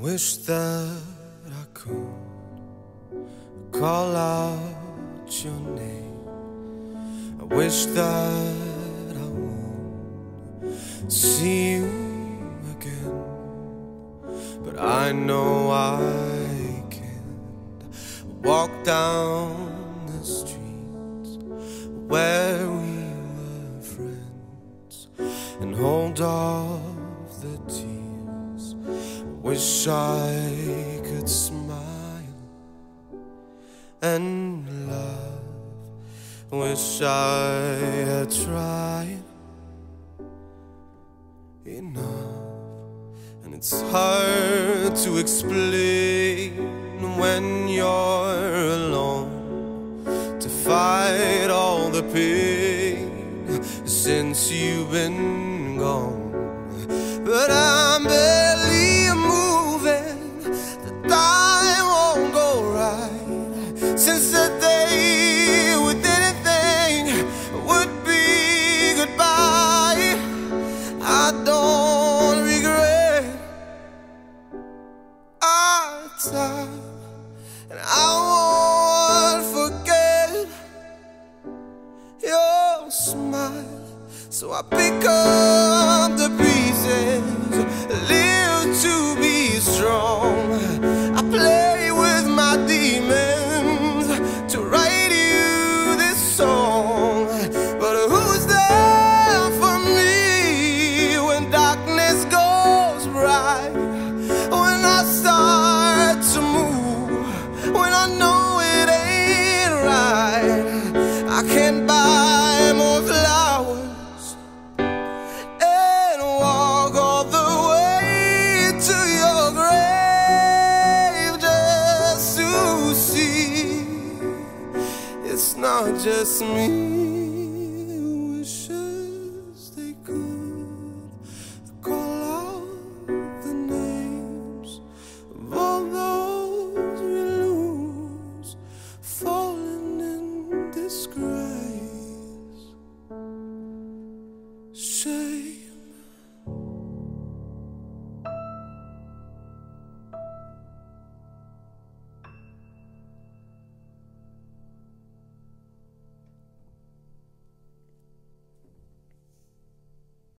wish that I could call out your name. I wish that I would see you again. But I know I can't walk down the streets where Wish I could smile and love. Wish I had tried enough. And it's hard to explain when you're alone to fight all the pain since you've been gone. But I'm barely and I won't forget your smile. So I pick up the pieces, not just me